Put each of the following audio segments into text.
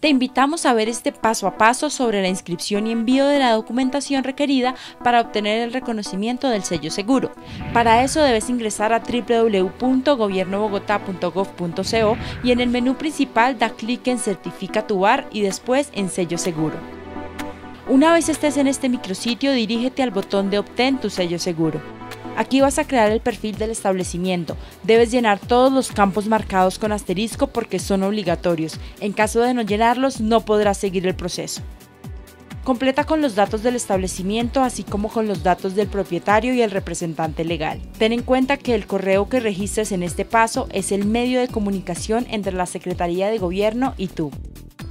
Te invitamos a ver este paso a paso sobre la inscripción y envío de la documentación requerida para obtener el reconocimiento del sello seguro. Para eso debes ingresar a www.gobiernobogotá.gov.co y en el menú principal da clic en Certifica tu bar y después en Sello seguro. Una vez estés en este micrositio, dirígete al botón de Obtén tu sello seguro. Aquí vas a crear el perfil del establecimiento. Debes llenar todos los campos marcados con asterisco porque son obligatorios. En caso de no llenarlos, no podrás seguir el proceso. Completa con los datos del establecimiento, así como con los datos del propietario y el representante legal. Ten en cuenta que el correo que registres en este paso es el medio de comunicación entre la Secretaría de Gobierno y tú.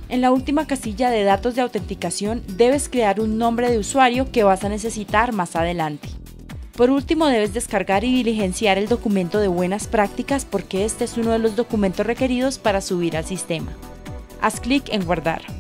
En la última casilla de datos de autenticación debes crear un nombre de usuario que vas a necesitar más adelante. Por último, debes descargar y diligenciar el documento de buenas prácticas porque este es uno de los documentos requeridos para subir al sistema. Haz clic en Guardar.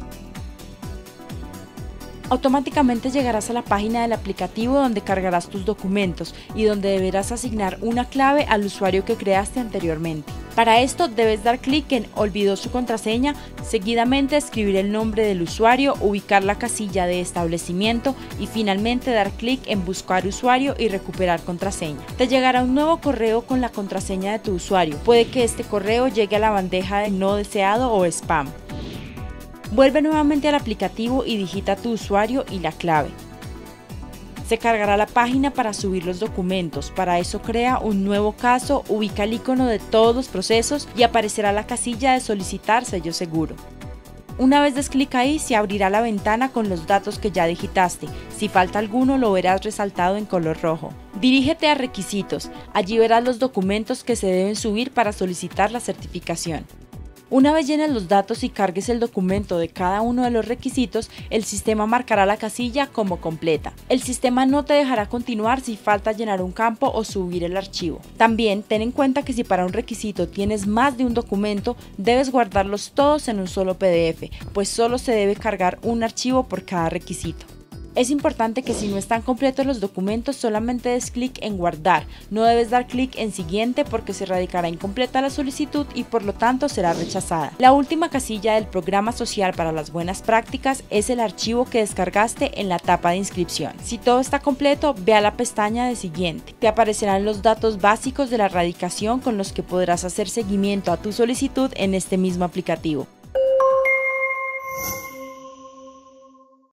Automáticamente llegarás a la página del aplicativo donde cargarás tus documentos y donde deberás asignar una clave al usuario que creaste anteriormente. Para esto debes dar clic en Olvidó su contraseña, seguidamente escribir el nombre del usuario, ubicar la casilla de establecimiento y finalmente dar clic en Buscar usuario y recuperar contraseña. Te llegará un nuevo correo con la contraseña de tu usuario. Puede que este correo llegue a la bandeja de no deseado o spam. Vuelve nuevamente al aplicativo y digita tu usuario y la clave. Se cargará la página para subir los documentos. Para eso crea un nuevo caso, ubica el icono de todos los procesos y aparecerá la casilla de solicitar sello seguro. Una vez des clic ahí, se abrirá la ventana con los datos que ya digitaste. Si falta alguno, lo verás resaltado en color rojo. Dirígete a Requisitos. Allí verás los documentos que se deben subir para solicitar la certificación. Una vez llenes los datos y cargues el documento de cada uno de los requisitos, el sistema marcará la casilla como completa. El sistema no te dejará continuar si falta llenar un campo o subir el archivo. También ten en cuenta que si para un requisito tienes más de un documento, debes guardarlos todos en un solo PDF, pues solo se debe cargar un archivo por cada requisito. Es importante que si no están completos los documentos solamente des clic en guardar, no debes dar clic en siguiente porque se radicará incompleta la solicitud y por lo tanto será rechazada. La última casilla del programa social para las buenas prácticas es el archivo que descargaste en la tapa de inscripción. Si todo está completo, ve a la pestaña de siguiente. Te aparecerán los datos básicos de la radicación con los que podrás hacer seguimiento a tu solicitud en este mismo aplicativo.